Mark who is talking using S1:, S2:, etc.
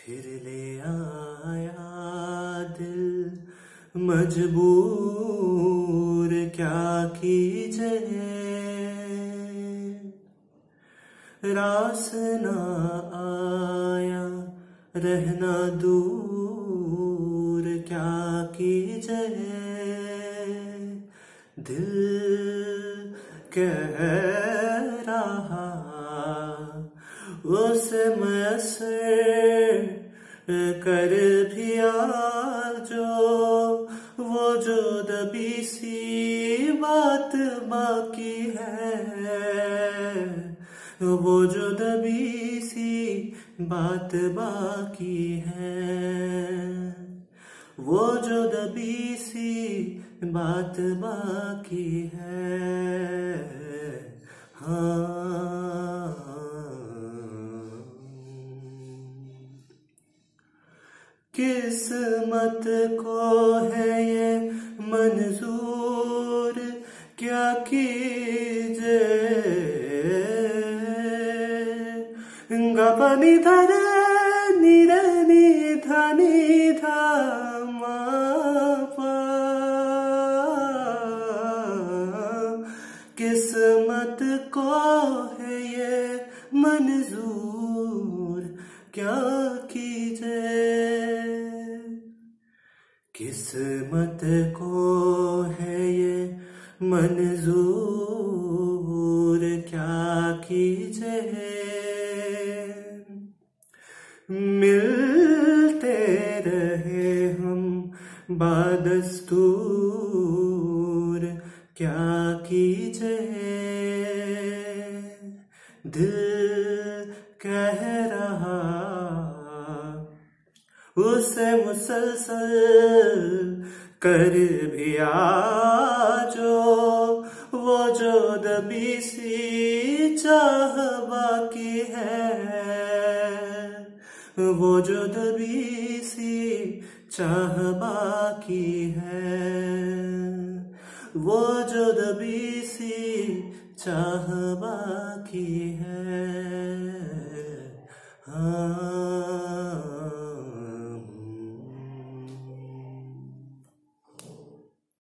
S1: फिर ले आया दिल। मजबूर क्या कीजिए? रास ना आया, रहना दूर क्या कीजिए? दिल कह रहा, उस मैसर कर भी जो, वो जो दबी सी बात बाकी है। वो जो दबी सी बात बाकी है। वो जो दबी सी बात बाकी हाँ। किस्मत को है ये मंजूर? क्या कीजे गपनी धर निरनी धनी धामा। किस्मत को है ये मंजूर? क्या कीजिए? किस्मत को है ये मंजूर? क्या कीजिए? मिलते रहे हम बादस्तूर। क्या कीजिए? दिल कह रहा उसे मुसलसल कर भी जो वो जो दबी सी चाह बाकी है, वो जो दबी सी चाह बाकी है, वो जो दबी सी चाह बाकी है।